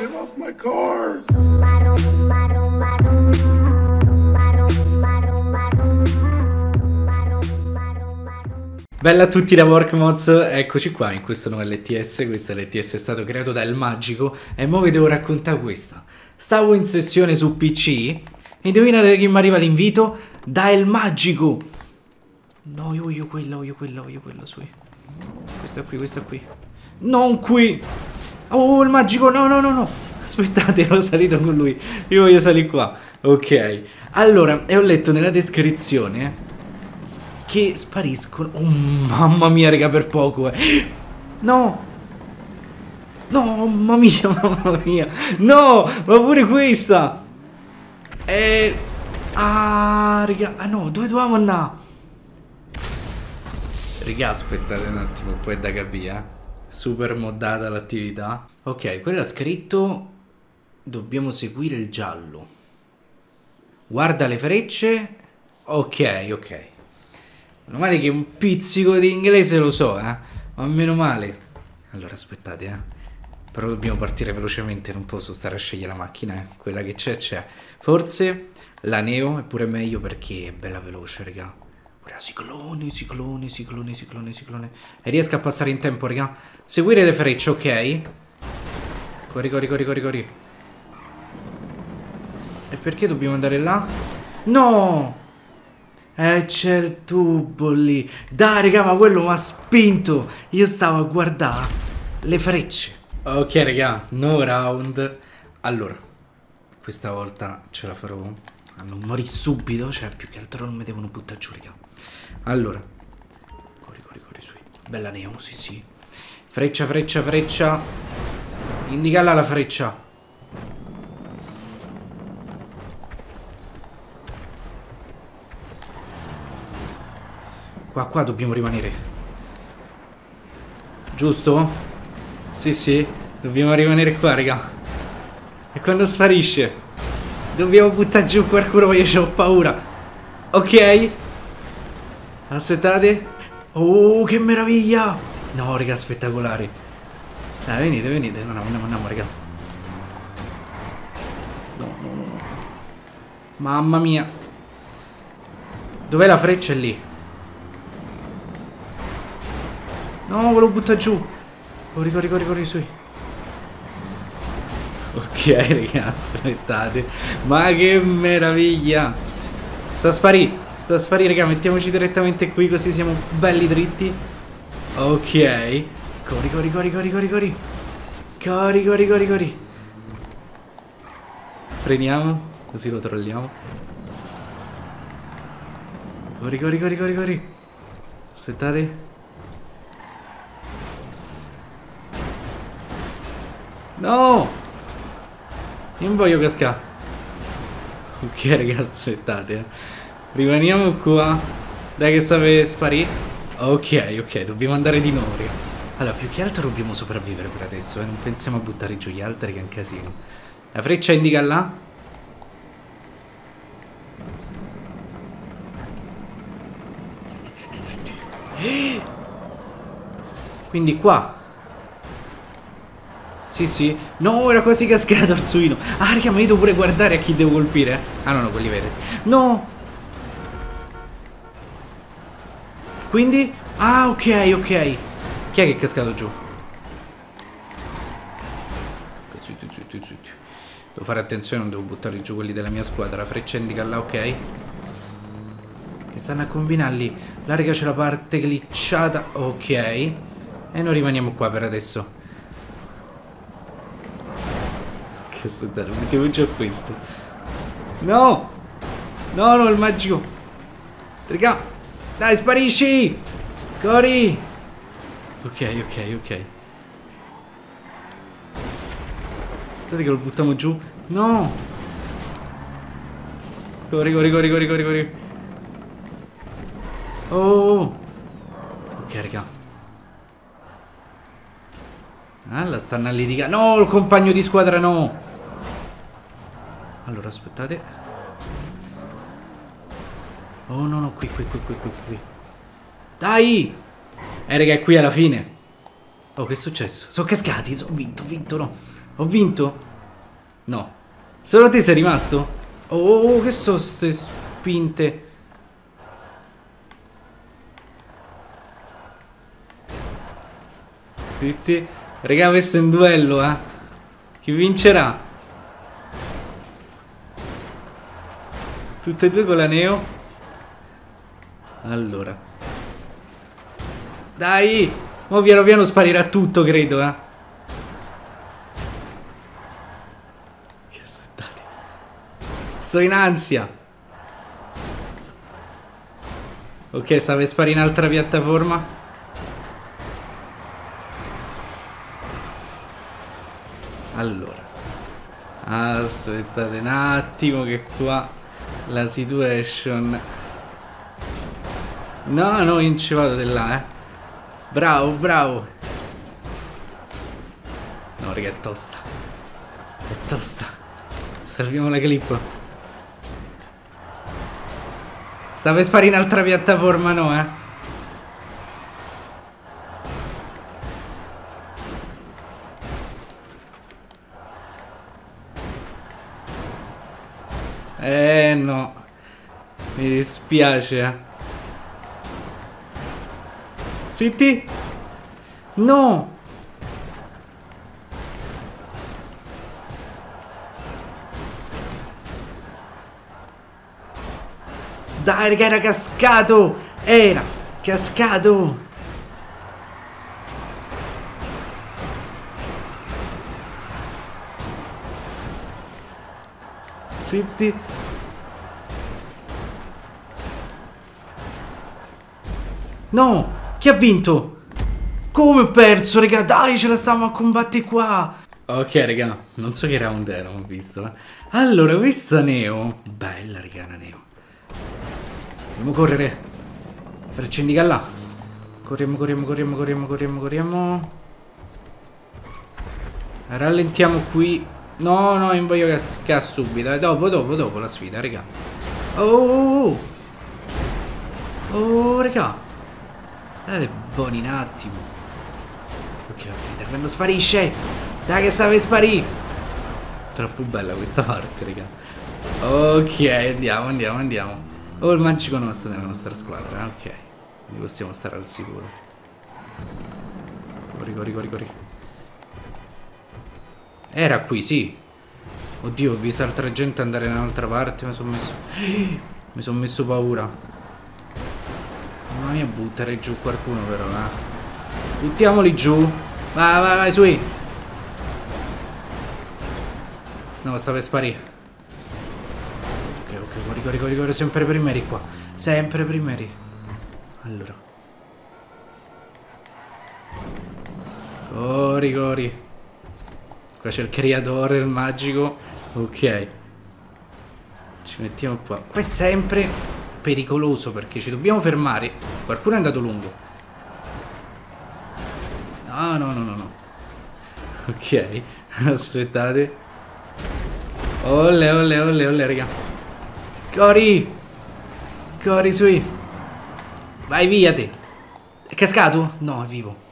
They lost my car. Bella a tutti da Workmods, eccoci qua in questo nuovo LTS, questo LTS è stato creato da El Magico e ora vi devo raccontare questa. Stavo in sessione su PC e indovinate che mi arriva l'invito? Da El Magico! No, io voglio quello, voglio quello, voglio quello, su. Questo è qui, questo è qui. Non qui! Oh, il magico, no, no, no, no! Aspettate, ero salito con lui. Io voglio salire qua. Ok. Allora, e ho letto nella descrizione che spariscono. Oh, mamma mia, raga, per poco, eh. No! No, mamma mia, mamma mia. No, ma pure questa. Eh... Ah, raga. Ah no, dove dovevamo andare? Raga, aspettate un attimo, poi da capire, eh. Super moddata l'attività. Ok, quello ha scritto... Dobbiamo seguire il giallo. Guarda le frecce. Ok, ok. Meno male che un pizzico di inglese lo so, eh. Ma meno male. Allora, aspettate, eh. Però dobbiamo partire velocemente, non posso stare a scegliere la macchina, eh. Quella che c'è, c'è. Forse la Neo è pure meglio perché è bella veloce, raga. Ciclone, ciclone, ciclone, ciclone, ciclone. E riesco a passare in tempo, raga. Seguire le frecce, ok. Corri, corri, corri, corri, corri. E perché dobbiamo andare là? No! Eh, c'è il tubo lì. Dai, raga, ma quello mi ha spinto. Io stavo a guardare le frecce. Ok, raga, no round. Allora, questa volta ce la farò. A non morire subito, cioè più che altro non mi devono buttare giù, raga. Allora, corri, corri, corri, su. Bella neo, sì, sì. Freccia, freccia, freccia. Indicala la freccia. Qua, qua dobbiamo rimanere. Giusto? Sì, sì. Dobbiamo rimanere qua, raga. E quando sparisce? Dobbiamo buttare giù qualcuno, io ho paura. Ok. Aspettate. Oh, che meraviglia. No, raga, spettacolare. Dai, venite, venite. No, no, andiamo, andiamo, raga. No, no, no. Mamma mia. Dov'è la freccia? È lì. No, ve lo butta giù. Corri, corri, corri, corri, su. Ok, raga, aspettate. Ma che meraviglia. Sta a sparire. Sta a sparire, raga. Mettiamoci direttamente qui così siamo belli dritti. Ok. Corri, corri, corri, corri, corri, corri. Corri, corri, corri, corri. Freniamo. Così lo trolliamo. Corri, corri, corri, corri, corri. Aspettate. No! Io non voglio cascare. Ok, ragazzi, aspettate. Eh. Rimaniamo qua. Dai che sape sparire. Ok, ok, dobbiamo andare di nuovo. Allora, più che altro dobbiamo sopravvivere per adesso, eh. Non pensiamo a buttare giù gli altri, che è un casino. La freccia indica là. Quindi qua sì, sì. No, era quasi cascato il suino. Ah, raga, ma io devo pure guardare a chi devo colpire. Ah, no, no, quelli veri. No! Quindi? Ah, ok, ok. Chi è che è cascato giù? Zitti, zitti, zitti. Devo fare attenzione, non devo buttare giù quelli della mia squadra. Freccia indica là, ok. Che stanno a combinare lì. La raga c'è la parte glitchata. Ok. E noi rimaniamo qua per adesso. Che soldare, mettiamo già questo. No! No, no, il magico. Raga! Dai, sparisci! Corri! Ok, ok, ok. Aspettate che lo buttiamo giù. No! Corri, corri, corri, corri, corri, corri. Oh! Ok, raga. Ah, la stanno a litigare. No, il compagno di squadra no! Allora, aspettate. Oh, no, no, qui, qui, qui, qui, qui, qui. Dai! Eh, raga, è qui alla fine. Oh, che è successo? Sono cascati, ho vinto, ho vinto, no. Ho vinto. No. Solo te sei rimasto? Oh, oh, oh che sono ste spinte? Zitti. Raga, questo è un duello, eh. Chi vincerà? Tutte e due con la Neo. Allora. Dai! Mo piano piano sparirà tutto, credo, eh. Che aspettati. Sto in ansia. Ok, sta per sparare in altra piattaforma. Allora. Aspettate un attimo che qua la situation... No, no, non ci vado di là, eh. Bravo, bravo. No, raga, è tosta. È tosta. Salviamo la clip. Sta per sparare in altra piattaforma, no, eh. Eh no. Mi dispiace. City? No! Dai, raga, era cascato! Era cascato! Zitti. No! Chi ha vinto? Come ho perso, raga? Dai, ce la stavamo a combattere qua! Ok, raga, non so che round non ho visto. Eh. Allora, questa Neo... Bella, raga, la Neo. Dobbiamo correre. Freccia indica là. Corriamo, corriamo, corriamo, corriamo, corriamo, corriamo. Rallentiamo qui. No, no, non voglio cascare subito. Dopo, dopo, dopo la sfida, raga. Oh, oh, oh. Oh, raga. State buoni un attimo. Ok, ok, quando sparisce. Dai che sta per sparire. Troppo bella questa parte, raga. Ok, andiamo, andiamo, andiamo. Oh, il magico non sta nella nostra squadra, ok. Quindi possiamo stare al sicuro. Corri, corri, corri, corri. Era qui, sì. Oddio, ho visto altra gente andare da un'altra parte. Mi sono messo... Mi sono messo paura. Mamma mia, buttare giù qualcuno però, eh. Buttiamoli giù. Vai, vai, vai, sui. No, sta per sparire. Ok, ok, corri, corri, corri, corri, sempre primeri qua. Sempre primeri. Allora. Corri, corri. Qua c'è il creatore, il magico. Ok. Ci mettiamo qua. Qua è sempre pericoloso perché ci dobbiamo fermare. Qualcuno è andato lungo. No, no, no, no, no. Ok. Aspettate. Olle, olle, olle, olle, raga. Cori! Cori, sui. Vai via te. È cascato? No, è vivo.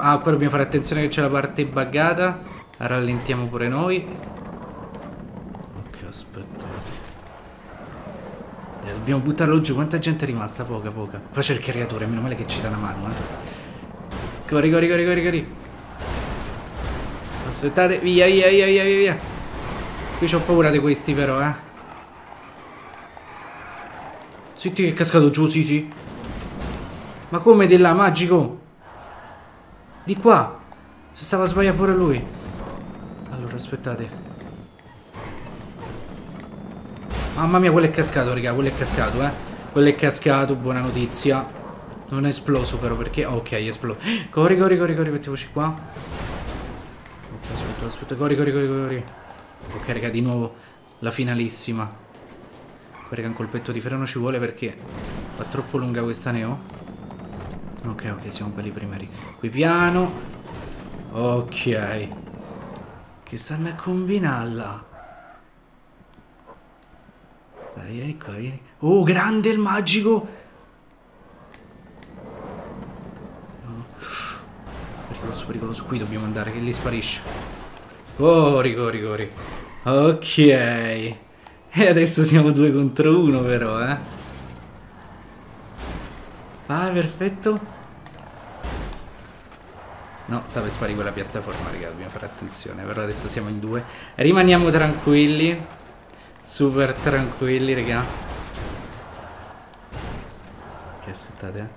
Ah, qua dobbiamo fare attenzione che c'è la parte buggata. Rallentiamo pure noi. Ok, aspettate. Eh, dobbiamo buttarlo giù. Quanta gente è rimasta? Poca, poca. Qua c'è il creatore, meno male che ci dà una mano, eh. Corri, corri, corri, corri, corri. Aspettate, via, via, via, via, via. Qui ho paura di questi però, eh. Zitti che è cascato giù, sì, sì. Ma come di là, magico? Di qua. Si stava sbagliando pure lui. Allora, aspettate. Mamma mia, quello è cascato, raga. Quello è cascato, eh. Quello è cascato, buona notizia. Non è esploso però perché... Ok, è esploso. Corri, corri, corri, corri, mettiamoci qua. Ok, aspetta, aspetta. Corri, corri, corri, corri. Ok, raga, di nuovo la finalissima. Raga, un colpetto di freno ci vuole perché va troppo lunga questa neo. Ok, ok, siamo belli primeri. Qui piano. Ok. Che stanno a combinarla? Dai, vieni qua, vieni. Oh, grande il magico! Pericoloso, pericoloso. Qui dobbiamo andare, che lì sparisce. Corri, corri, corri. Ok. E adesso siamo due contro uno però, eh. Vai, perfetto. No, sta per sparire quella piattaforma, raga, dobbiamo fare attenzione. Però adesso siamo in due. Rimaniamo tranquilli. Super tranquilli, raga. Che aspettate, eh.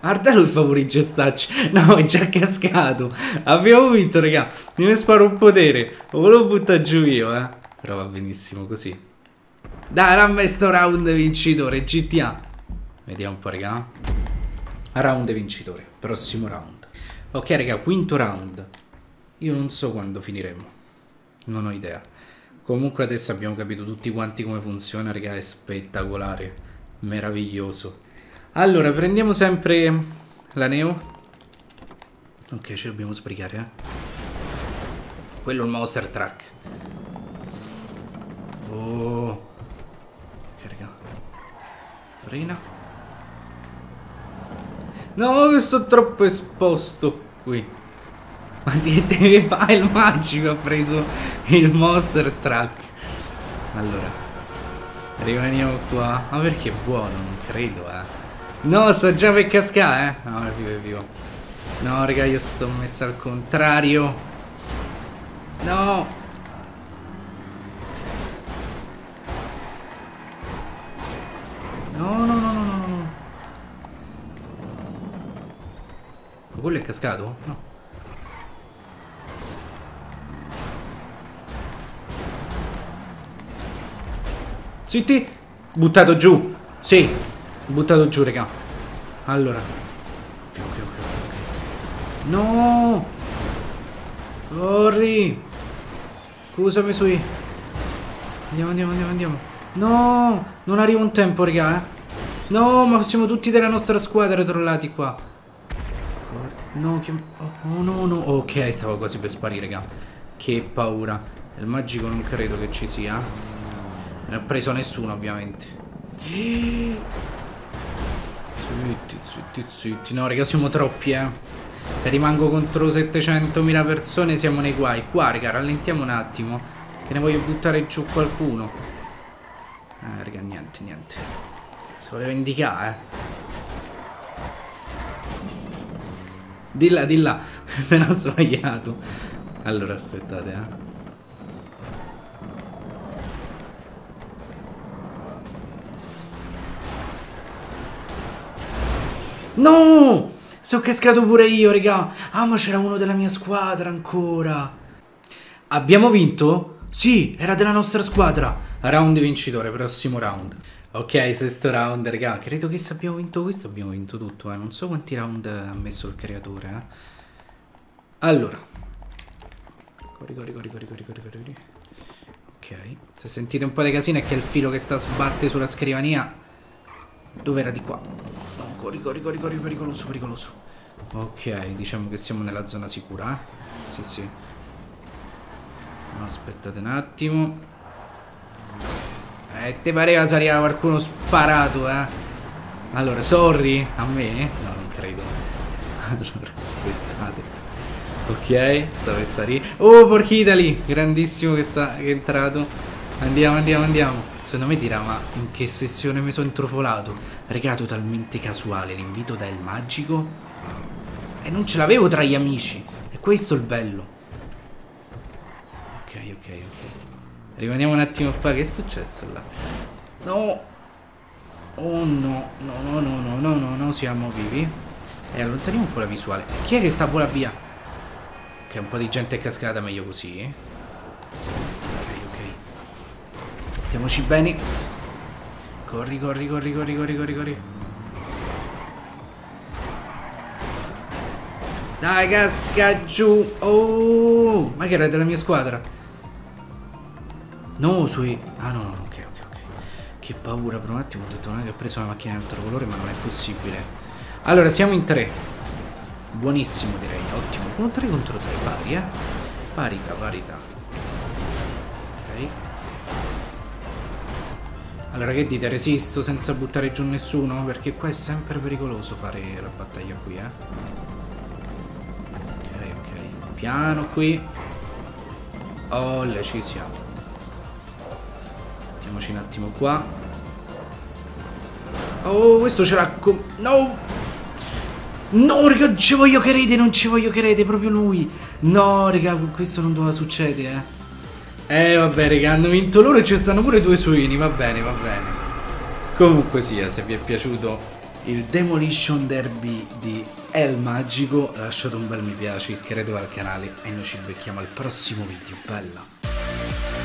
Guarda lui favori gestacci. No, è già cascato. Abbiamo vinto, raga. Mi sparo un potere. Lo volevo buttare giù io, eh. Però va benissimo così. Dai, dammi sto round vincitore, GTA. Vediamo un po', raga. Round vincitore. Prossimo round. Ok, raga, quinto round. Io non so quando finiremo. Non ho idea. Comunque adesso abbiamo capito tutti quanti come funziona, raga. È spettacolare. Meraviglioso. Allora, prendiamo sempre la Neo. Ok, ci dobbiamo sbrigare, eh. Quello è il Monster Truck. Oh. Raga. Frena. No, che sono troppo esposto qui. Ma ti devi fare il magico, ha preso il monster truck. Allora, rimaniamo qua. Ma perché è buono? Non credo, eh. No, sta già per cascare, eh. No, vivo, è vivo. No, raga, io sto messo al contrario. No. No, no, no, no. quello è cascato? No. Zitti! Buttato giù! Sì! Buttato giù, raga. Allora. Ok, ok, ok. No! Corri! Scusami sui. Andiamo, andiamo, andiamo, andiamo. No! Non arriva un tempo, raga, eh. No, ma siamo tutti della nostra squadra trollati qua. No, che... Oh, no, no. Ok, stavo quasi per sparire, raga. Che paura. Il magico non credo che ci sia. Non ha preso nessuno, ovviamente. Zitti, zitti, zitti. No, raga, siamo troppi, eh. Se rimango contro 700.000 persone siamo nei guai. Qua, raga, rallentiamo un attimo. Che ne voglio buttare giù qualcuno. Eh, raga, niente, niente. Si voleva indicare, eh. Di là, di là. Se no ho sbagliato. Allora, aspettate, eh. No! Sono cascato pure io, raga. Ah, ma c'era uno della mia squadra ancora. Abbiamo vinto? Sì, era della nostra squadra. Round vincitore, prossimo round. Ok, sesto round, raga. Credo che se abbiamo vinto questo abbiamo vinto tutto, eh. Non so quanti round ha messo il creatore, eh. Allora. Corri, corri, corri, corri, corri, corri, corri. Ok. Se sentite un po' di casino è che il filo che sta sbatte sulla scrivania... Dove era di qua? Corri, corri, corri, corri, pericoloso, pericoloso. Ok, diciamo che siamo nella zona sicura. Sì, sì. Aspettate un attimo. Eh, te pareva se arriva qualcuno sparato, eh? Allora, sorry? A me? No, non credo. Allora, aspettate. Ok, sta per sparire. Oh, Porchitali! Grandissimo che, sta, che è entrato. Andiamo, andiamo, andiamo. Secondo me dirà, ma in che sessione mi sono intrufolato? Regà totalmente casuale, l'invito da El Magico. E non ce l'avevo tra gli amici. E questo è il bello. Ok, ok, ok. Rimaniamo un attimo qua, che è successo là? No! Oh no, no, no, no, no, no, no, no, siamo vivi. E allontaniamo un po' la visuale. Chi è che sta vola via? Ok, un po' di gente è cascata, meglio così. Ok, ok. Mettiamoci bene. Corri, corri, corri, corri, corri, corri, corri. Dai, casca giù. Oh, ma che era della mia squadra? No, sui... Ah no, no, ok, ok, ok. Che paura, per un attimo ho detto non è che ho preso la macchina di altro colore, ma non è possibile. Allora, siamo in tre. Buonissimo, direi. Ottimo. Con 3 contro 3, pari, eh. Parità, parità. Allora, che dite? Resisto senza buttare giù nessuno? Perché qua è sempre pericoloso fare la battaglia qui, eh. Piano qui. Oh, le ci siamo. Mettiamoci un attimo qua. Oh, questo ce l'ha con... No! No, raga, non ci voglio credere, non ci voglio credere, proprio lui. No, raga, questo non doveva succedere, eh. Eh, vabbè, raga, hanno vinto loro e ci stanno pure due suini, va bene, va bene. Comunque sia, se vi è piaciuto il Demolition Derby di El Magico, lasciate un bel mi piace, iscrivetevi al canale e noi ci becchiamo al prossimo video. Bella!